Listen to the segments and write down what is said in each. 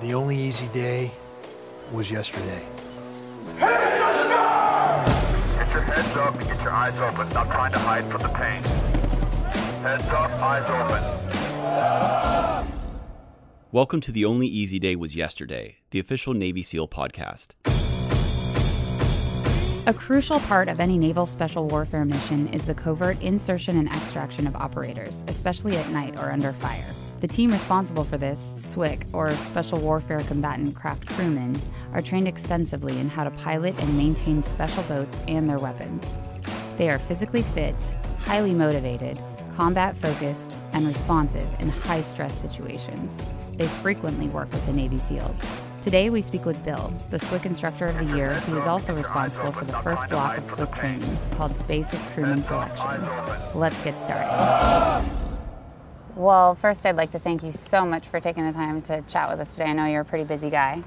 The only easy day was yesterday. Get your heads up and get your eyes open. Stop trying to hide from the pain. Heads up, eyes open. Welcome to The Only Easy Day Was Yesterday, the official Navy SEAL podcast. A crucial part of any naval special warfare mission is the covert insertion and extraction of operators, especially at night or under fire. The team responsible for this, SWCC, or Special Warfare Combatant Craft Crewmen, are trained extensively in how to pilot and maintain special boats and their weapons. They are physically fit, highly motivated, combat focused, and responsive in high stress situations. They frequently work with the Navy SEALs. Today we speak with Bill, the SWCC Instructor of the Year, who is also responsible for the first block of SWCC training called Basic Crewman Selection. Let's get started. Well, first, I'd like to thank you so much for taking the time to chat with us today. I know you're a pretty busy guy.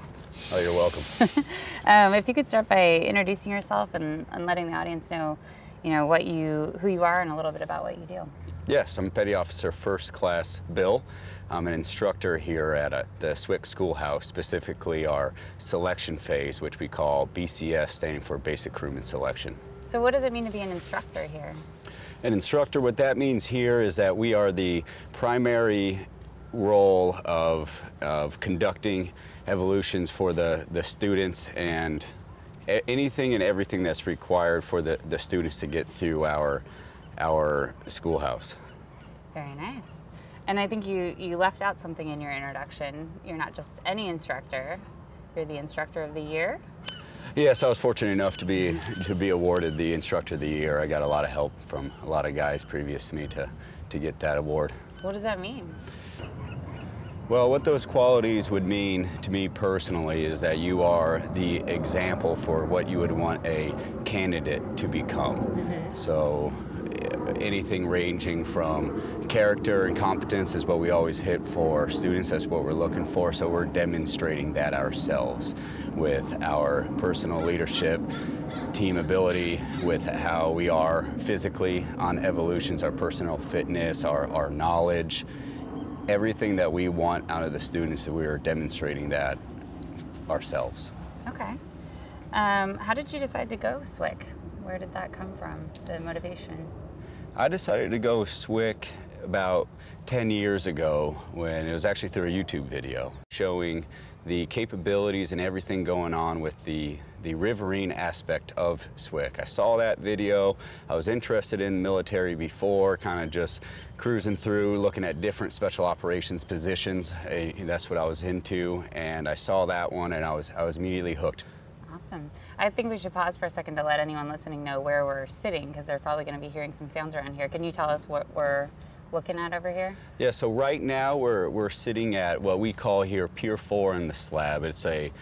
Oh, you're welcome. Um, if you could start by introducing yourself and, and letting the audience know, you know, what you, who you are, and a little bit about what you do. Yes, I'm Petty Officer First Class Bill. I'm an instructor here at uh the SWCC Schoolhouse, specifically our selection phase, which we call BCS, standing for Basic Crewman Selection. So, what does it mean to be an instructor here? An instructor, what that means here is that we are the primary role of, of conducting evolutions for the, the students and anything and everything that's required for the, the students to get through our, our schoolhouse. Very nice. And I think you, you left out something in your introduction. You're not just any instructor, you're the instructor of the year. Yes, I was fortunate enough to be to be awarded the instructor of the year. I got a lot of help from a lot of guys previous to me to to get that award. What does that mean? Well, what those qualities would mean to me personally is that you are the example for what you would want a candidate to become. So eh, anything ranging from character and competence is what we always hit for students. That's what we're looking for. So we're demonstrating that ourselves with our personal leadership, team ability, with how we are physically on evolutions, our personal fitness, our, our knowledge, everything that we want out of the students, we are demonstrating that ourselves. Okay. Um, how did you decide to go SWCC? Where did that come from, the motivation? I decided to go SWCC about 10 years ago when it was actually through a YouTube video showing the capabilities and everything going on with the, the riverine aspect of SWCC. I saw that video. I was interested in military before, kind of just cruising through, looking at different special operations positions. Eh, that's what I was into, and I saw that one and I was, I was immediately hooked. Awesome. I think we should pause for a second to let anyone listening know where we're sitting because they're probably going to be hearing some sounds around here. Can you tell us what we're looking at over here? Yeah, so right now we're, we're sitting at what we call here Pier 4 in the slab. It's a,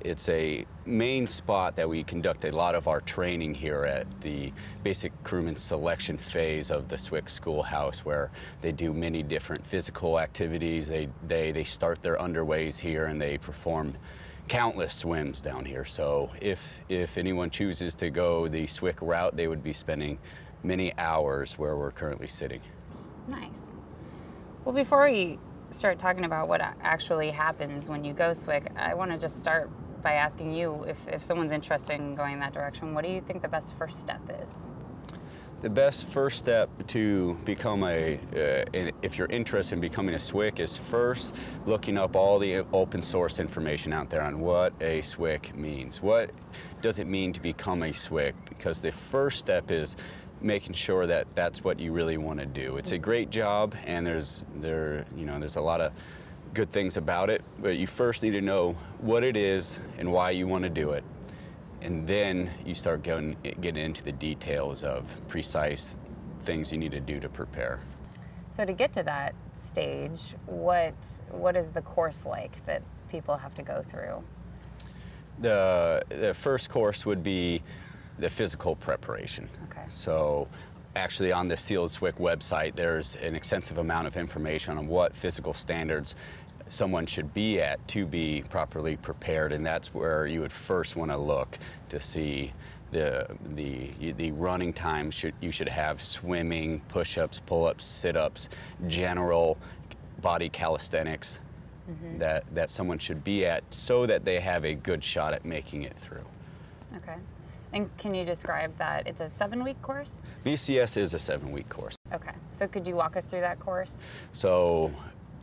it's a main spot that we conduct a lot of our training here at the basic crewman selection phase of the SWCC schoolhouse where they do many different physical activities. They, they, they start their underways here and they perform countless swims down here. So if, if anyone chooses to go the SWCC route, they would be spending many hours where we're currently sitting. Nice. Well, before we start talking about what actually happens when you go SWCC, I want to just start by asking you if, if someone's interested in going that direction, what do you think the best first step is? The best first step to become a, uh, if you're interested in becoming a SWCC, is first looking up all the open source information out there on what a SWCC means. What does it mean to become a SWCC? Because the first step is making sure that that's what you really want to do. It's a great job, and there's there you know there's a lot of good things about it, but you first need to know what it is and why you want to do it and then you start going getting into the details of precise things you need to do to prepare. So to get to that stage, what what is the course like that people have to go through? The the first course would be the physical preparation. Okay. So actually on the SEAL SWCC website there's an extensive amount of information on what physical standards someone should be at to be properly prepared and that's where you would first want to look to see the the the running time should you should have swimming push-ups pull-ups sit-ups general body calisthenics mm-hmm. that, that someone should be at so that they have a good shot at making it through. Okay. And can you describe that? It's a seven week course? BCS is a seven week course. Okay. So could you walk us through that course? So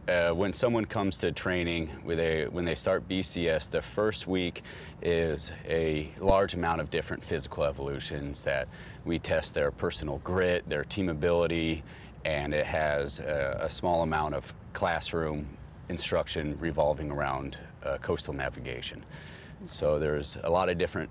uh, when someone comes to training, when they, when they start BCS, the first week is a large amount of different physical evolutions that we test their personal grit, their team ability, and it has a, a small amount of classroom instruction revolving around uh, coastal navigation. So there's a lot of different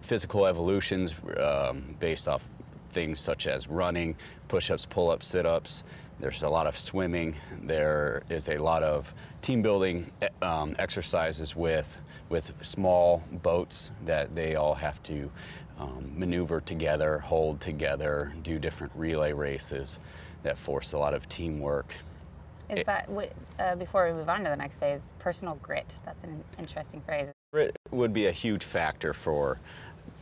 physical evolutions um, based off things such as running, push-ups, pull-ups, sit-ups. There's a lot of swimming. There is a lot of team building um, exercises with with small boats that they all have to um, maneuver together, hold together, do different relay races that force a lot of teamwork. Is It- that, uh, before we move on to the next phase, personal grit? That's an interesting phrase. Grit would be a huge factor for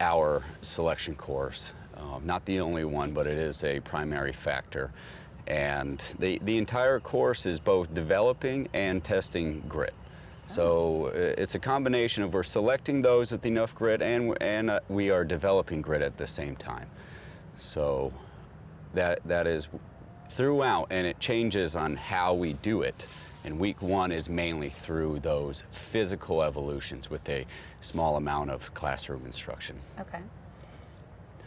our selection course. Um, not the only one, but it is a primary factor. And the, the entire course is both developing and testing grit. So uh, it's a combination of we're selecting those with enough grit and, and uh, we are developing grit at the same time. So that, that is throughout, and it changes on how we do it. And week one is mainly through those physical evolutions with a small amount of classroom instruction. Okay.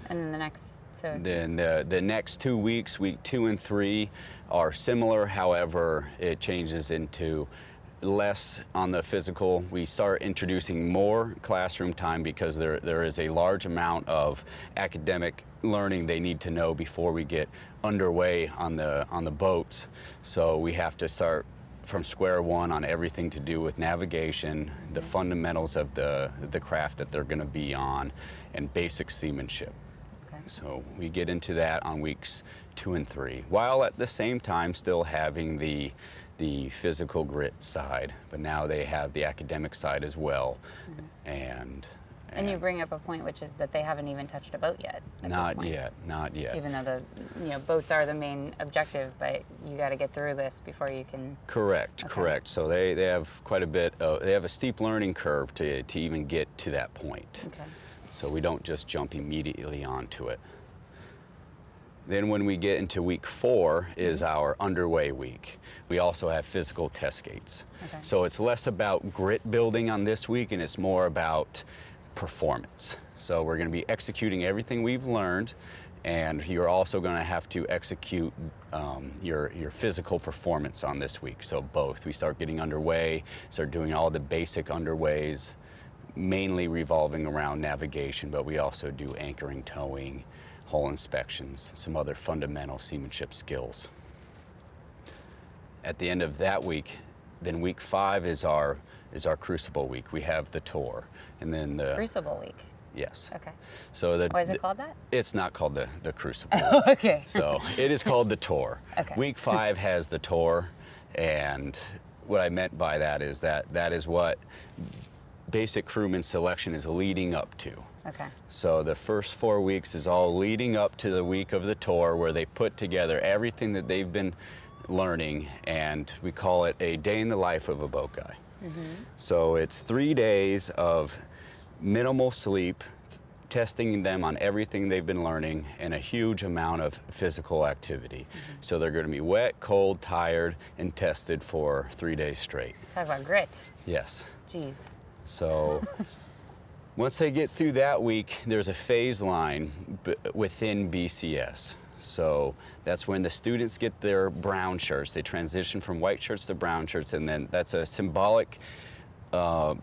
And the next, so Then the, the next two weeks, week two and three, are similar. However, it changes into less on the physical. We start introducing more classroom time because there, there is a large amount of academic learning they need to know before we get underway on the, on the boats. So we have to start from square one on everything to do with navigation, the fundamentals of the, the craft that they're going to be on, and basic seamanship. So we get into that on weeks two and three, while at the same time still having the the physical grit side, but now they have the academic side as well, mm-hmm. and And you bring up a point, which is that they haven't even touched a boat yet. Not yet, not yet. Even though the you know boats are the main objective, but you got to get through this before you can. Correct, Okay. correct. So they, they have quite a bit. Of, they have a steep learning curve to to even get to that point. Okay. So we don't just jump immediately onto it. Then when we get into week four is our underway week. We also have physical test gates. Okay. So it's less about grit building on this week and it's more about performance. So we're going to be executing everything we've learned and you're also going to have to execute um, your, your physical performance on this week. So both. We start getting underway, start doing all the basic underways, mainly revolving around navigation, but we also do anchoring, towing, hull inspections, some other fundamental seamanship skills. At the end of that week, then week five is our is our crucible week. We have the tour, and then the Crucible week. yes. Okay. So the Why is it called that? it's not called the the crucible. okay. So it is called the tour. Okay. Week five has the tour, and what I meant by that is that that is what basic crewman selection is leading up to. Okay. So the first four weeks is all leading up to the week of the tour where they put together everything that they've been learning, and we call it a day in the life of a boat guy. Mm -hmm. So it's three days of minimal sleep, testing them on everything they've been learning, and a huge amount of physical activity. So they're going to be wet, cold, tired, and tested for three days straight. Talk about grit. Yes. Jeez. So once they get through that week, there's a phase line within BCS. So that's when the students get their brown shirts. They transition from white shirts to brown shirts, and then that's a symbolic uh,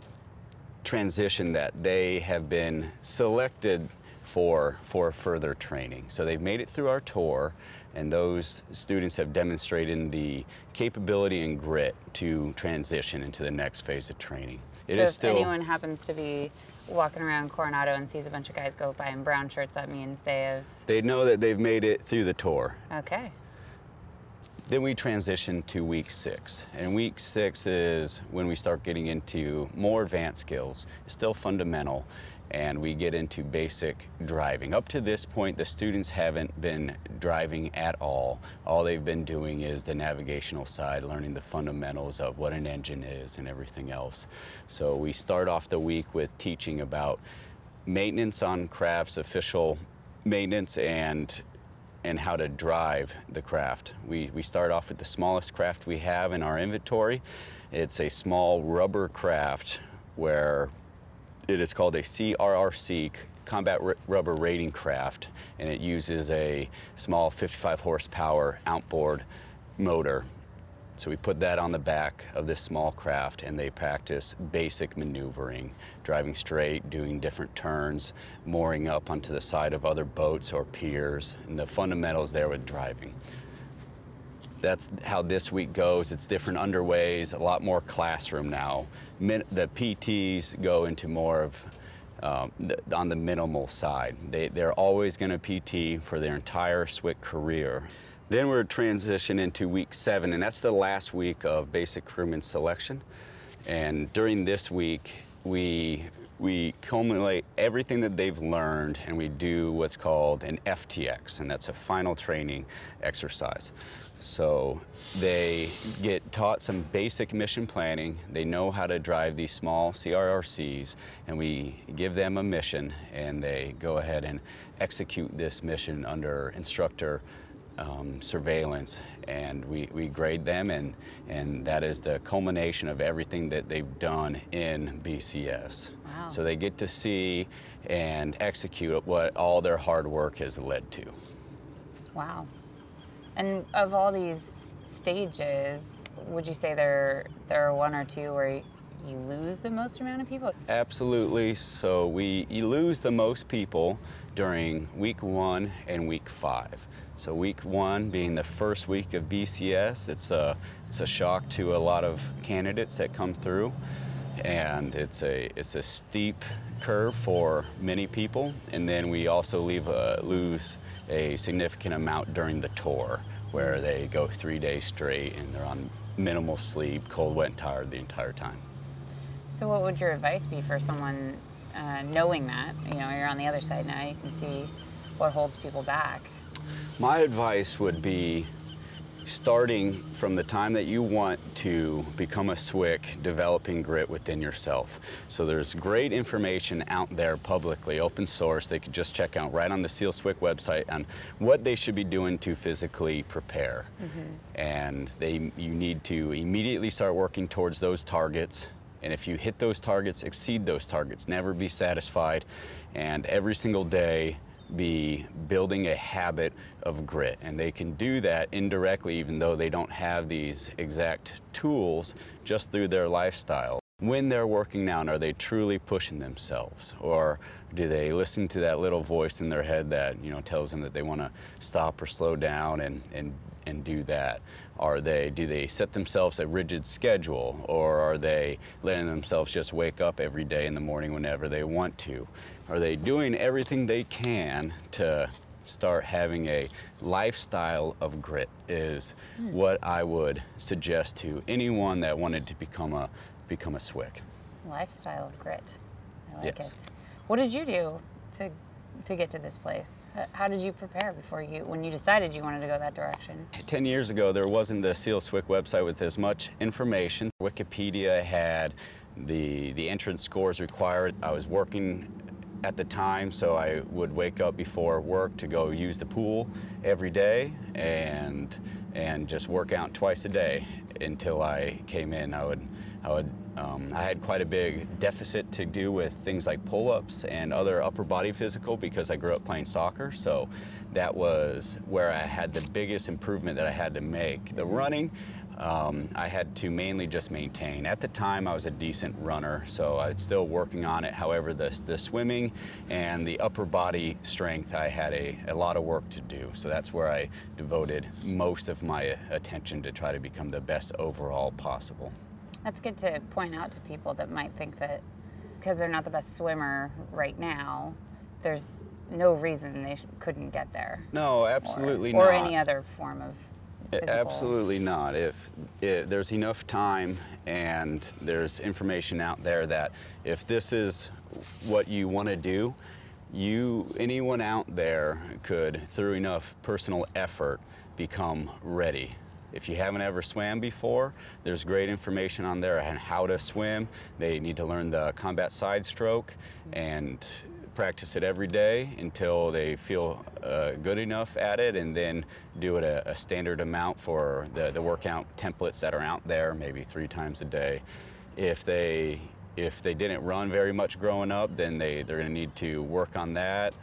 transition that they have been selected for for further training. So they've made it through our tour, and those students have demonstrated the capability and grit to transition into the next phase of training. It so is if still anyone happens to be walking around Coronado and sees a bunch of guys go by in brown shirts, that means they have. they know that they've made it through the tour. Okay. Then we transition to week six. And week six is when we start getting into more advanced skills. It's still fundamental. And we get into basic driving. Up to this point, the students haven't been driving at all. All they've been doing is the navigational side, learning the fundamentals of what an engine is and everything else. So we start off the week with teaching about maintenance on crafts, official maintenance, and and how to drive the craft. We, we start off with the smallest craft we have in our inventory. It's a small rubber craft where it is called a CRRC, Combat R Rubber Raiding Craft, and it uses a small 55 horsepower outboard motor so we put that on the back of this small craft and they practice basic maneuvering, driving straight, doing different turns, mooring up onto the side of other boats or piers, and the fundamentals there with driving. That's how this week goes. It's different underways, a lot more classroom now. Min the PTs go into more of um, the, on the minimal side. They, they're always going to PT for their entire SWCC career. Then we're transitioning into week seven, and that's the last week of basic crewman selection. And during this week, we we culminate everything that they've learned and we do what's called an FTX, and that's a final training exercise. So they get taught some basic mission planning. They know how to drive these small CRRCs, and we give them a mission, and they go ahead and execute this mission under instructor um, surveillance and we, we grade them and, and that is the culmination of everything that they've done in BCS. Wow. So they get to see and execute what all their hard work has led to. Wow. And of all these stages, would you say there there are one or two where you lose the most amount of people? Absolutely. So we you lose the most people during week one and week five. So week one being the first week of BCS, it's a it's a shock to a lot of candidates that come through, and it's a it's a steep curve for many people. And then we also leave a, lose a significant amount during the tour, where they go three days straight and they're on minimal sleep, cold, wet, and tired the entire time. So, what would your advice be for someone uh, knowing that? You know, you're on the other side now, you can see what holds people back. My advice would be starting from the time that you want to become a SWCC, developing grit within yourself. So there's great information out there publicly, open source, they could just check out right on the SEAL SWCC website on what they should be doing to physically prepare. Mm -hmm. And they, you need to immediately start working towards those targets and if you hit those targets, exceed those targets, never be satisfied, and every single day be building a habit of grit. And they can do that indirectly, even though they don't have these exact tools, just through their lifestyle. When they're working out, are they truly pushing themselves? Or do they listen to that little voice in their head that, you know, tells them that they want to stop or slow down and, and and do that? Are they, do they set themselves a rigid schedule or are they letting themselves just wake up every day in the morning whenever they want to? Are they doing everything they can to start having a lifestyle of grit is hmm. what I would suggest to anyone that wanted to become a, become a SWCC. Lifestyle of grit. I like yes. it. What did you do to to get to this place? How did you prepare before you, when you decided you wanted to go that direction? 10 years ago, there wasn't the SEAL SWCC website with as much information. Wikipedia had the, the entrance scores required. I was working at the time, so I would wake up before work to go use the pool every day and and just work out twice a day until I came in. I would I would um, I had quite a big deficit to do with things like pull-ups and other upper body physical because I grew up playing soccer. So that was where I had the biggest improvement that I had to make. The running, um, I had to mainly just maintain. At the time, I was a decent runner, so I was still working on it. However, the, the swimming and the upper body strength, I had a, a lot of work to do. So that's where I devoted most of my attention to try to become the best overall possible. That's good to point out to people that might think that because they're not the best swimmer right now, there's no reason they couldn't get there. No, absolutely or, not. Or any other form of Absolutely not. If, if there's enough time and there's information out there that if this is what you want to do, you anyone out there could through enough personal effort become ready. If you haven't ever swam before, there's great information on there on how to swim. They need to learn the combat side stroke and practice it every day until they feel uh, good enough at it and then do it a, a standard amount for the, the workout templates that are out there, maybe three times a day. If they if they didn't run very much growing up, then they, they're gonna need to work on that.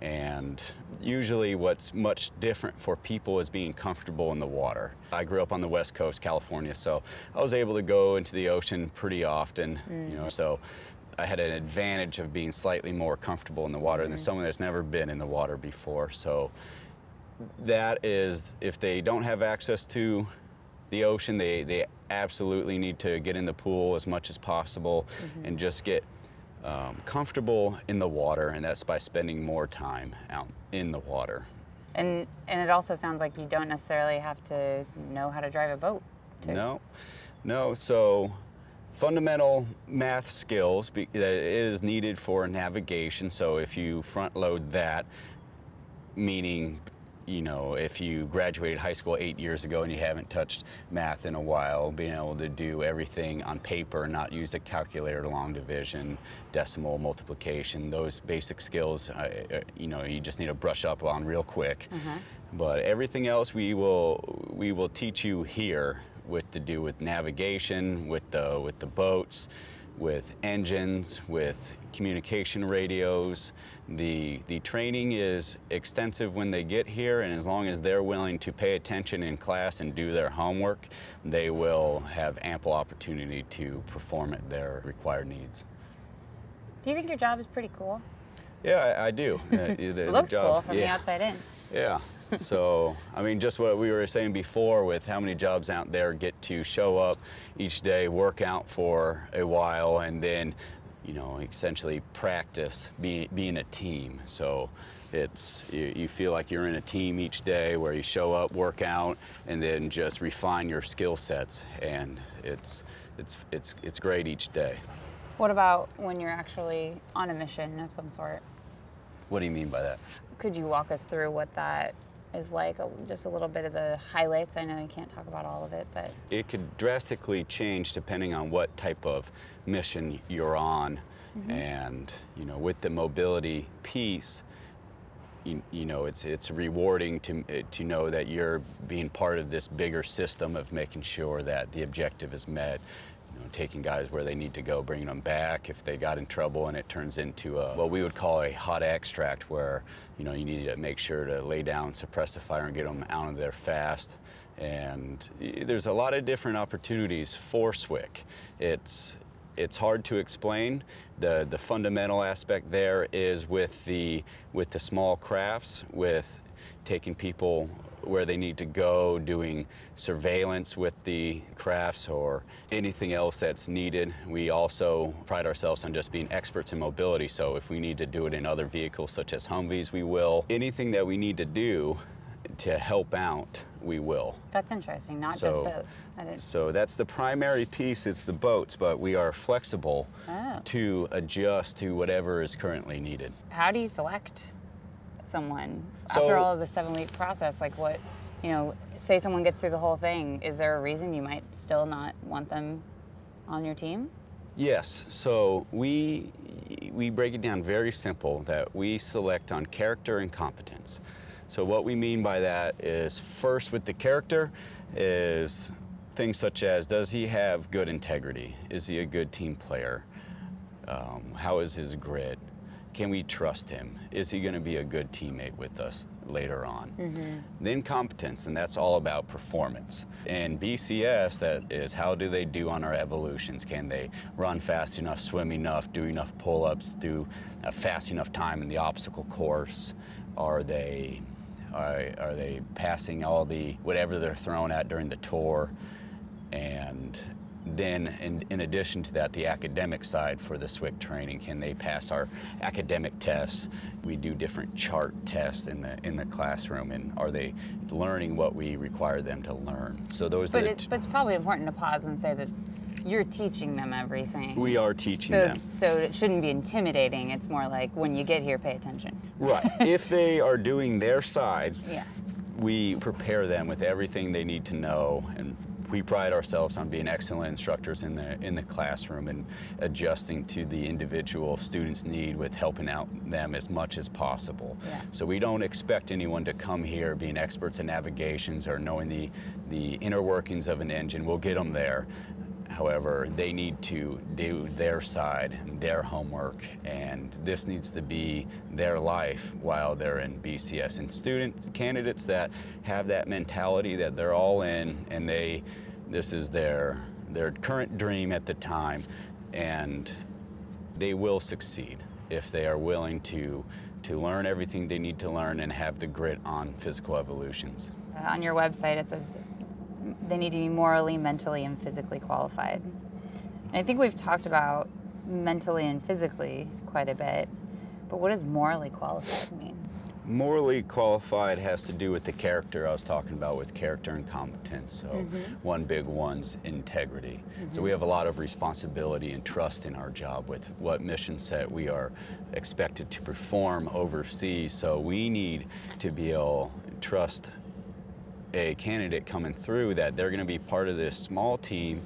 And usually what's much different for people is being comfortable in the water. I grew up on the west coast, California, so I was able to go into the ocean pretty often, you know, so I had an advantage of being slightly more comfortable in the water than someone that's never been in the water before. So that is, if they don't have access to the ocean, they, they absolutely need to get in the pool as much as possible and just get um, comfortable in the water, and that's by spending more time out in the water. And and it also sounds like you don't necessarily have to know how to drive a boat. To, No, no. So fundamental math skills that it is needed for navigation. So if you front load that, meaning, you know, if you graduated high school eight years ago and you haven't touched math in a while, being able to do everything on paper, not use a calculator, long division, decimal, multiplication, those basic skills, uh, you know, you just need to brush up on real quick. But everything else we will we will teach you here with to do with navigation, with the with the boats, with engines, with communication radios. The the training is extensive when they get here and as long as they're willing to pay attention in class and do their homework, they will have ample opportunity to perform at their required needs. Do you think your job is pretty cool? Yeah, I, I do. Uh, the- It looks job- cool from the outside in. Yeah. So, I mean, just what we were saying before with how many jobs out there get to show up each day, work out for a while, and then, you know, essentially practice being, being a team. So it's, you, you feel like you're in a team each day where you show up, work out, and then just refine your skill sets. And it's, it's, it's, it's great each day. What about when you're actually on a mission of some sort? What do you mean by that? Could you walk us through what that is like? a- Just a little bit of the highlights. I know you can't talk about all of it, but it could drastically change depending on what type of mission you're on mm-hmm. and you know with the mobility piece you, you know it's it's rewarding to to know that you're being part of this bigger system of making sure that the objective is met know, taking guys where they need to go, bringing them back if they got in trouble, and it turns into a, what we would call a hot extract, where you know you need to make sure to lay down, suppress the fire, and get them out of there fast. And there's a lot of different opportunities for SWCC. It's it's hard to explain. The the fundamental aspect there is with the with the small crafts, with taking people where they need to go, doing surveillance with the crafts or anything else that's needed. We also pride ourselves on just being experts in mobility. So if we need to do it in other vehicles such as Humvees, we will. Anything that we need to do to help out, we will. that's interesting. Not So- just boats. So that's the primary piece, it's the boats, but we are flexible Oh. to adjust to whatever is currently needed. how do you select someone So- after all of the seven week process? Like what, you know, say someone gets through the whole thing. Is there a reason you might still not want them on your team? Yes, so we we break it down very simple that we select on character and competence. So what we mean by that is first with the character is things such as does he have good integrity? Is he a good team player? Um, how is his grit? Can we trust him? Is he going to be a good teammate with us later on? Mm-hmm. Then competence, and that's all about performance. And BCS, that is how do they do on our evolutions? Can they run fast enough, swim enough, do enough pull ups, do a fast enough time in the obstacle course? Are they are, are they passing all the whatever they're thrown at during the tour? And then, in, in addition to that, the academic side for the SWCC training, can they pass our academic tests? We do different chart tests in the in the classroom, and are they learning what we require them to learn? So those But are the it's, but it's probably important to pause and say that you're teaching them everything. we are teaching so, them. so it shouldn't be intimidating. It's more like when you get here, pay attention. Right. if they are doing their side, Yeah. We prepare them with everything they need to know and we pride ourselves on being excellent instructors in the in the classroom and adjusting to the individual student's need with helping out them as much as possible. Yeah. So we don't expect anyone to come here being experts in navigations or knowing the the inner workings of an engine. We'll get them there. However, they need to do their side, their homework, and this needs to be their life while they're in BCS. And students, candidates that have that mentality that they're all in and they, this is their, their current dream at the time, and they will succeed if they are willing to, to learn everything they need to learn and have the grit on physical evolutions. Uh, on your website, it says they need to be morally, mentally, and physically qualified. And I think we've talked about mentally and physically quite a bit, but what does morally qualified mean? Morally qualified has to do with the character I was talking about with character and competence. So mm-hmm. one big one's integrity. So we mm-hmm. have a lot of responsibility and trust in our job with what mission set we are expected to perform overseas. So we need to be able to trust a candidate coming through that they're going to be part of this small team.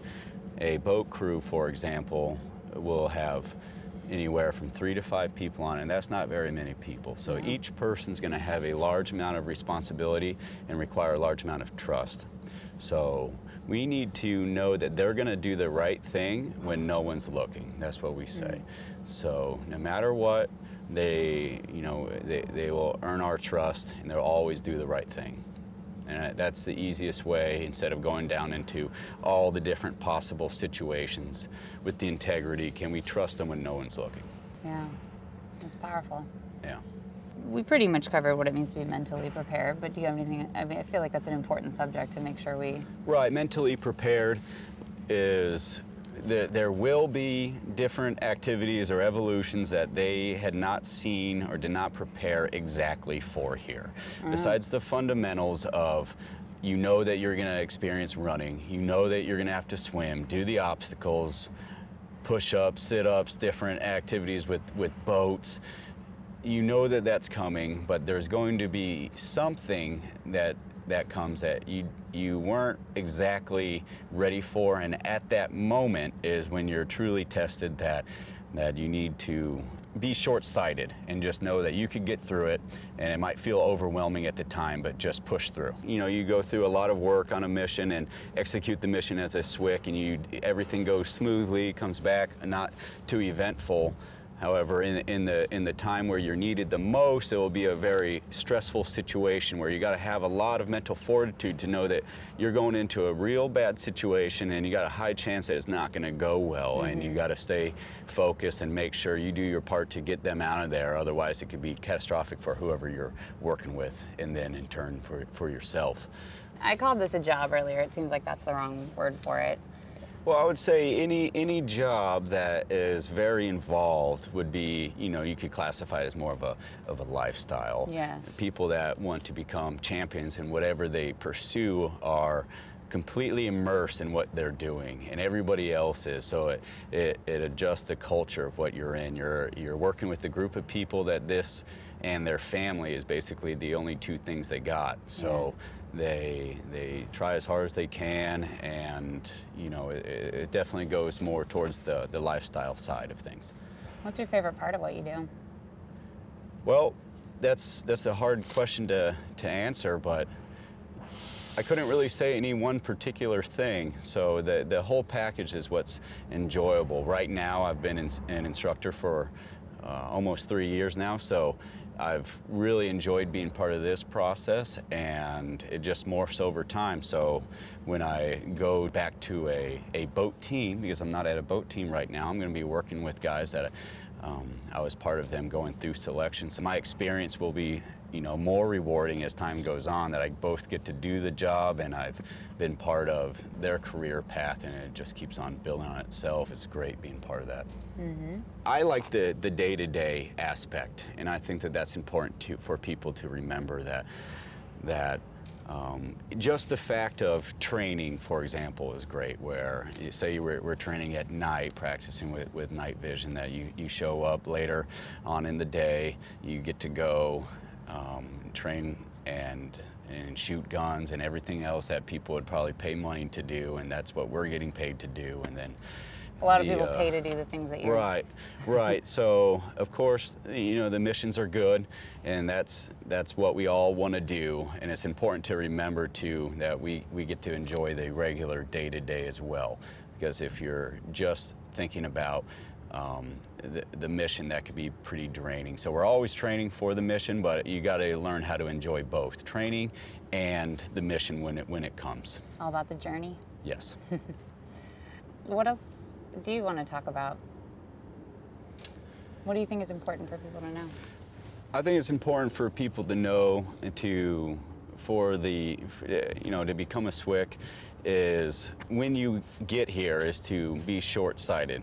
A boat crew, for example, will have anywhere from three to five people on, it, and that's not very many people. So each person's going to have a large amount of responsibility and require a large amount of trust. So we need to know that they're going to do the right thing when no one's looking. That's what we say. Mm. So no matter what, they, you know, they, they will earn our trust and they'll always do the right thing. And that's the easiest way instead of going down into all the different possible situations with the integrity. Can we trust them when no one's looking? Yeah, that's powerful. Yeah. We pretty much covered what it means to be mentally prepared, but do you have anything? I mean, I feel like that's an important subject to make sure we. Right, mentally prepared is that there will be different activities or evolutions that they had not seen or did not prepare exactly for here. Mm. Besides the fundamentals of you know that you're going to experience running, you know that you're going to have to swim, do the obstacles, push-ups, sit-ups, different activities with, with boats. You know that that's coming, but there's going to be something that that comes that you you weren't exactly ready for, and at that moment is when you're truly tested that that you need to be short-sighted and just know that you could get through it and it might feel overwhelming at the time but just push through. You know you go through a lot of work on a mission and execute the mission as a SWCC and you everything goes smoothly comes back not too eventful However, in, in, the, in the time where you're needed the most, it will be a very stressful situation where you got to have a lot of mental fortitude to know that you're going into a real bad situation and you got a high chance that it's not going to go well. And you mm-hmm. got to stay focused and make sure you do your part to get them out of there. Otherwise, it could be catastrophic for whoever you're working with and then in turn for, for yourself. I called this a job earlier. It seems like that's the wrong word for it. Well, I would say any any job that is very involved would be, you know, you could classify it as more of a of a lifestyle. Yeah. People that want to become champions in whatever they pursue are completely immersed in what they're doing and everybody else is so it, it, it adjusts the culture of what you're in you're you're working with a group of people that this and their family is basically the only two things they got so they they try as hard as they can and you know it, it definitely goes more towards the the lifestyle side of things What's your favorite part of what you do? well that's that's a hard question to to answer but I couldn't really say any one particular thing. So the, the whole package is what's enjoyable. Right now, I've been in, an instructor for uh, almost three years now, so I've really enjoyed being part of this process and it just morphs over time. So when I go back to a, a boat team, because I'm not at a boat team right now, I'm going to be working with guys that um, I was part of them going through selection. So my experience will be, you know, more rewarding as time goes on. That I both get to do the job and I've been part of their career path, and it just keeps on building on itself. It's great being part of that. I like the the day-to-day aspect, and I think that that's important to for people to remember that that um, just the fact of training, for example, is great. Where you say we're, we're training at night, practicing with, with night vision, that you, you show up later on in the day, you get to go um, train and and shoot guns and everything else that people would probably pay money to do, and that's what we're getting paid to do. And then A lot of the, people uh, pay to do the things that you're. Right, right. so of course, you know the missions are good, and that's that's what we all want to do. And it's important to remember too that we we get to enjoy the regular day to day as well, because if you're just thinking about um, the, the mission, that could be pretty draining. So we're always training for the mission, but you got to learn how to enjoy both training and the mission when it when it comes. All about the journey. Yes. What else do you want to talk about? What do you think is important for people to know? I think it's important for people to know to for the you know to become a SWCC is when you get here is to be short-sighted.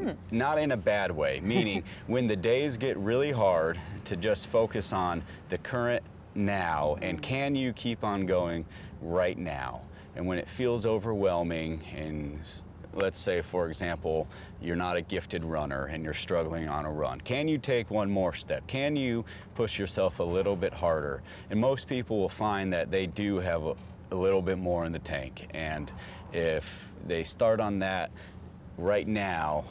Hmm. Not in a bad way, meaning when the days get really hard to just focus on the current now and can you keep on going right now? And when it feels overwhelming and let's say for example you're not a gifted runner and you're struggling on a run can you take one more step? Can you push yourself a little bit harder? And most people will find that they do have a, a little bit more in the tank. And if they start on that right now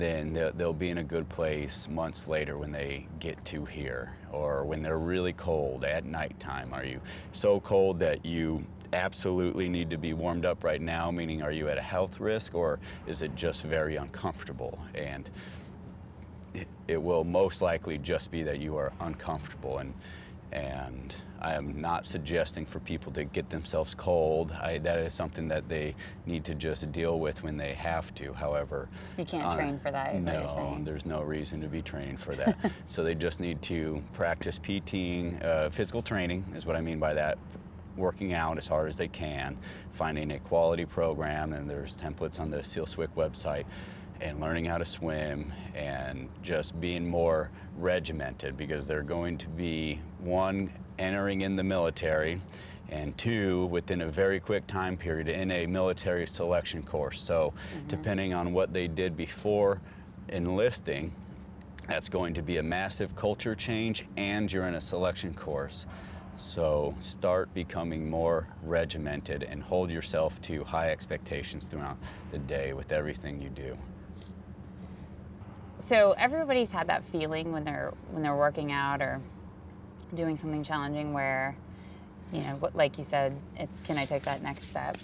then they'll, they'll be in a good place months later when they get to here or when they're really cold at nighttime. Are you so cold that you absolutely need to be warmed up right now? Meaning, are you at a health risk or is it just very uncomfortable? And it, it will most likely just be that you are uncomfortable and and I am not suggesting for people to get themselves cold. I, that is something that they need to just deal with when they have to. However, You can't uh, train for that, is no, what you're there's no reason to be training for that. so they just need to practice PTing, uh, physical training is what I mean by that. Working out as hard as they can, finding a quality program, and there's templates on the SEAL SWCC website, and learning how to swim, and just being more regimented because they're going to be one entering in the military, and two within a very quick time period in a military selection course. So, mm-hmm. depending on what they did before enlisting, that's going to be a massive culture change, and you're in a selection course. So start becoming more regimented and hold yourself to high expectations throughout the day with everything you do. So everybody's had that feeling when they're when they're working out or doing something challenging where, you know, like you said, it's can I take that next step?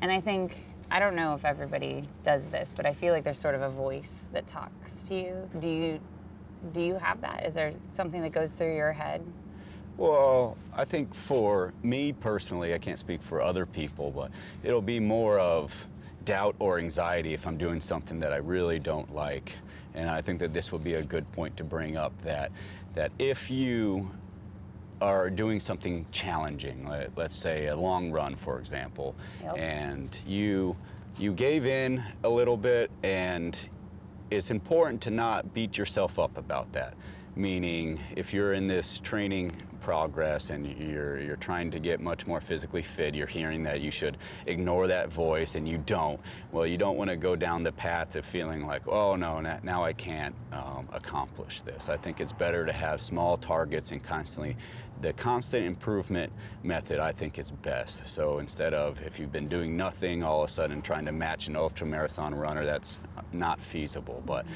And I think I don't know if everybody does this, but I feel like there's sort of a voice that talks to you. Do you do you have that? Is there something that goes through your head? Well, I think for me personally, I can't speak for other people, but it'll be more of doubt or anxiety if I'm doing something that I really don't like. And I think that this will be a good point to bring up that that if you are doing something challenging, let- let's say a long run, for example, Yep. and you you gave in a little bit, and it's important to not beat yourself up about that. Meaning, if you're in this training progress and you're you're trying to get much more physically fit, you're hearing that you should ignore that voice, and you don't. Well, you don't want to go down the path of feeling like, oh no, now I can't um, accomplish this. I think it's better to have small targets and constantly. The constant improvement method, I think, is best. So instead of if you've been doing nothing, all of a sudden trying to match an ultra marathon runner, that's not feasible. But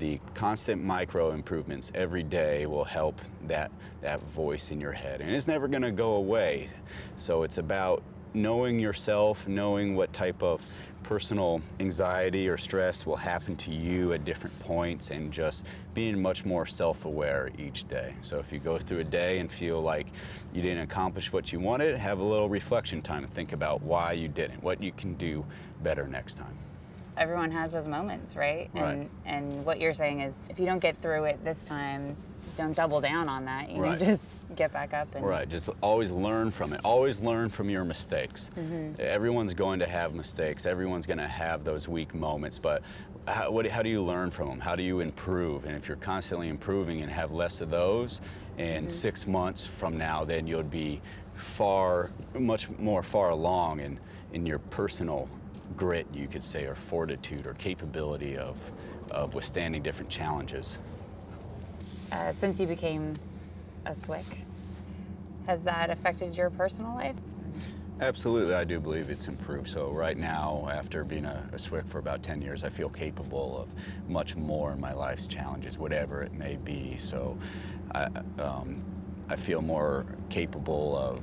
the constant micro improvements every day will help that that voice in your head and it's never going to go away. So it's about knowing yourself knowing what type of personal anxiety or stress will happen to you at different points and just being much more self-aware each day. So if you go through a day and feel like you didn't accomplish what you wanted have a little reflection time and think about why you didn't what you can do better next time everyone has those moments, right? Right. And and what you're saying is, if you don't get through it this time, don't double down on that. You Right. know, just get back up and Right, just always learn from it. Always learn from your mistakes. Mm-hmm. Everyone's going to have mistakes. Everyone's going to have those weak moments, but how, what, how do you learn from them? How do you improve? And if you're constantly improving and have less of those, in mm-hmm. six months from now, then you'll be far, much more far along in, in your personal grit, you could say, or fortitude or capability of, of withstanding different challenges. Uh, since you became a SWCC, has that affected your personal life? Absolutely, I do believe it's improved. So right now, after being a, a SWCC for about 10 years, I feel capable of much more in my life's challenges, whatever it may be. So I, um, I feel more capable of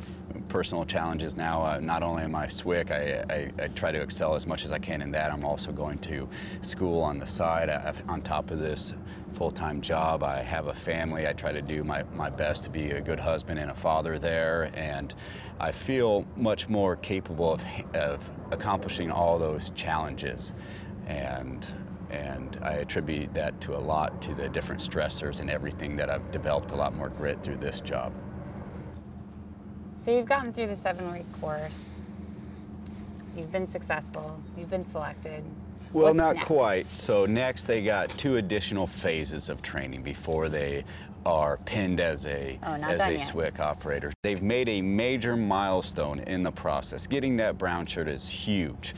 personal challenges now. Uh, not only am I SWCC, I, I, I try to excel as much as I can in that. I'm also going to school on the side. Have, on top of this full-time job, I have a family. I try to do my, my best to be a good husband and a father there. And I feel much more capable of, of accomplishing all those challenges. And and I attribute that to a lot to the different stressors and everything that I've developed a lot more grit through this job. So you've gotten through the seven-week course. You've been successful. You've been selected. Well, What's not next? quite. So next they got two additional phases of training before they are pinned as a Oh, as a yet. SWCC operator. They've made a major milestone in the process. Getting that brown shirt is huge.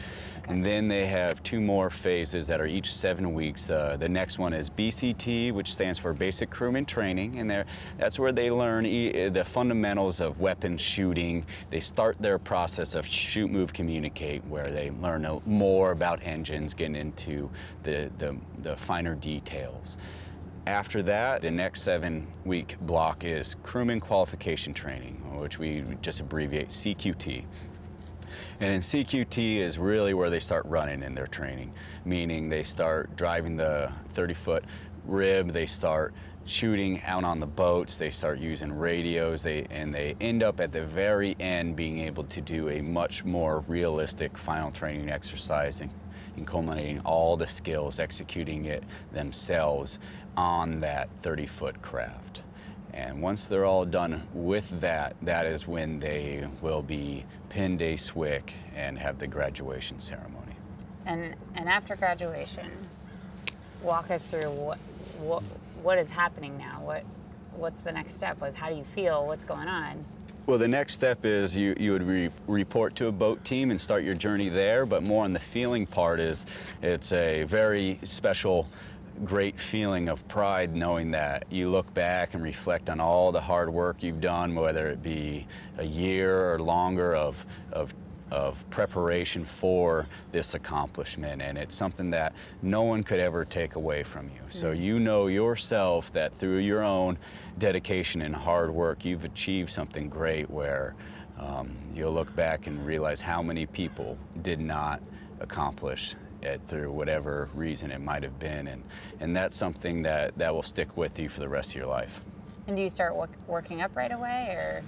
And then they have two more phases that are each seven weeks. Uh, the next one is BCT, which stands for Basic Crewman Training, and that's where they learn e- the fundamentals of weapon shooting. They start their process of shoot, move, communicate, where they learn more about engines, getting into the, the, the finer details. After that, the next seven week block is Crewman Qualification Training, which we just abbreviate CQT. And in CQT is really where they start running in their training, meaning they start driving the 30 foot RIB, they start shooting out on the boats, they start using radios, they, and they end up at the very end being able to do a much more realistic final training exercise and, and culminating all the skills, executing it themselves on that 30 foot craft. And once they're all done with that, that is when they will be pinned a SWCC and have the graduation ceremony. And and after graduation, walk us through what what what is happening now. What what's the next step? Like, how do you feel? What's going on? Well, the next step is you, you would re- report to a boat team and start your journey there, but more on the feeling part is it's a very special, great feeling of pride knowing that you look back and reflect on all the hard work you've done, whether it be a year or longer of, of of preparation for this accomplishment and it's something that no one could ever take away from you. So you know yourself that through your own dedication and hard work you've achieved something great where um, you'll look back and realize how many people did not accomplish it through whatever reason it might have been and, and that's something that, that will stick with you for the rest of your life. And do you start work, working up right away, or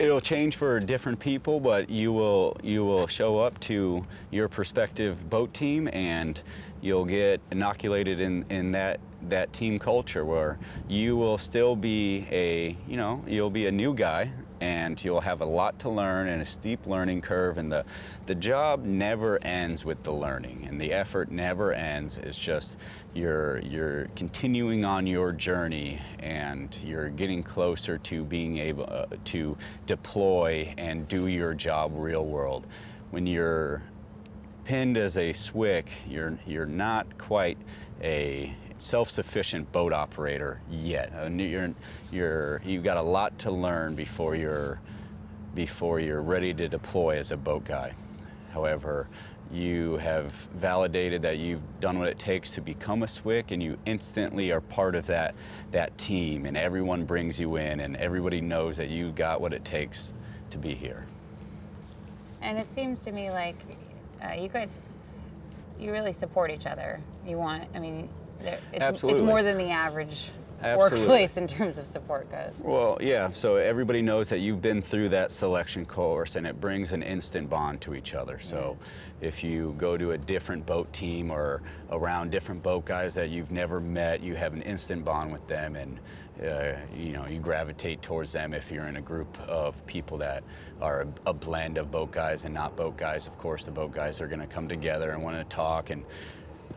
It'll change for different people, but you will you will show up to your prospective boat team and you'll get inoculated in, in that that team culture where you will still be a you know you'll be a new guy and you'll have a lot to learn and a steep learning curve and the the job never ends with the learning and the effort never ends. It's just you're you're continuing on your journey and you're getting closer to being able uh, to deploy and do your job real world. When you're pinned as a SWCC you're you're not quite a self-sufficient boat operator yet. Uh, You're you're you've got a lot to learn before you're before you're ready to deploy as a boat guy. However, you have validated that you've done what it takes to become a SWCC and you instantly are part of that that team and everyone brings you in and everybody knows that you've got what it takes to be here. and it seems to me like uh, you guys, you really support each other. You want, I mean, it's, it's more than the average Absolutely. workplace in terms of support goes. Well, yeah, so everybody knows that you've been through that selection course and it brings an instant bond to each other. So if you go to a different boat team or around different boat guys that you've never met, you have an instant bond with them and uh, you know, you gravitate towards them if you're in a group of people that are a, a blend of boat guys and not boat guys. Of course, the boat guys are going to come together and want to talk and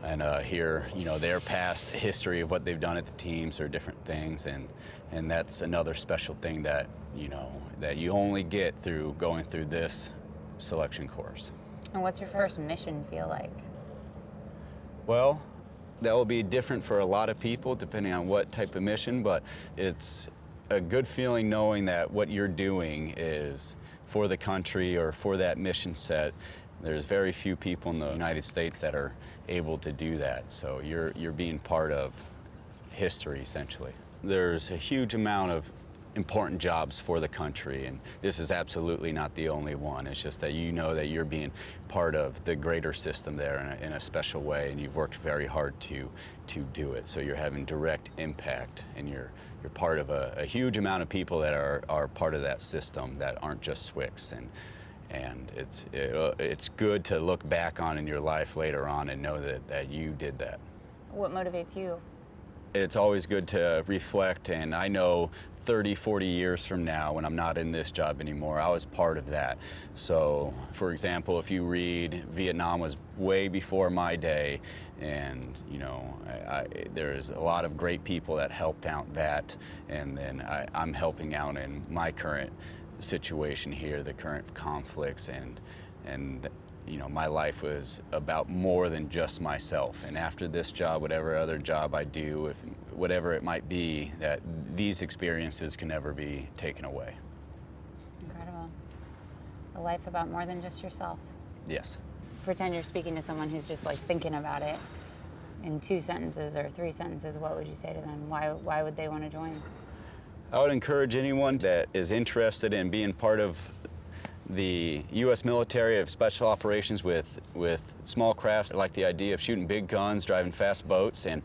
and uh, hear you know their past history of what they've done at the teams or different things and and that's another special thing that you know that you only get through going through this selection course And what's your first mission feel like? well that will be different for a lot of people depending on what type of mission but it's a good feeling knowing that what you're doing is for the country or for that mission set there's very few people in the United States that are able to do that. So you're, you're being part of history, essentially. There's a huge amount of important jobs for the country, and this is absolutely not the only one. It's just that you know that you're being part of the greater system there in a, in a special way, and you've worked very hard to, to do it. So you're having direct impact, and you're, you're part of a, a huge amount of people that are, are part of that system that aren't just SWCCs. And, and it's it, uh, it's good to look back on in your life later on and know that, that you did that. What motivates you? It's always good to reflect, and I know 30, 40 years from now, when I'm not in this job anymore, I was part of that. So, for example, if you read, Vietnam was way before my day, and you know, I, I, there's a lot of great people that helped out that, and then I, I'm helping out in my current situation here, the current conflicts, and and you know my life was about more than just myself. And after this job, whatever other job I do, if whatever it might be, that these experiences can never be taken away. Incredible. A life about more than just yourself. Yes. Pretend you're speaking to someone who's just like thinking about it in two sentences or three sentences. What would you say to them? Why, why would they want to join? I would encourage anyone that is interested in being part of the U.S. military of special operations with, with small crafts. I like the idea of shooting big guns, driving fast boats, and,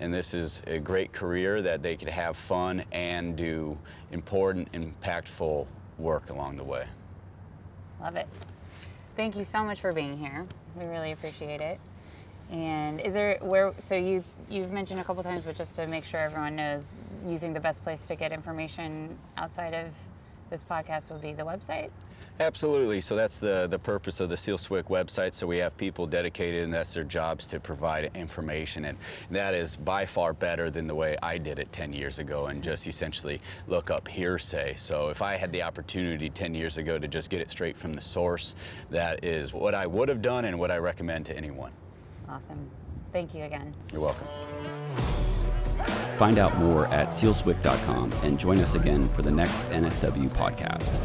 and this is a great career that they could have fun and do important, impactful work along the way. Love it. Thank you so much for being here. We really appreciate it. And is there where so you you've mentioned a couple times, but just to make sure everyone knows, you think the best place to get information outside of this podcast would be the website? Absolutely. So that's the, the purpose of the Seal SWCS website. So we have people dedicated, and that's their jobs to provide information. And that is by far better than the way I did it 10 years ago and mm-hmm. just essentially look up hearsay. So if I had the opportunity 10 years ago to just get it straight from the source, that is what I would have done and what I recommend to anyone. Awesome. Thank you again. You're welcome. Find out more at sealswcc.com and join us again for the next NSW podcast.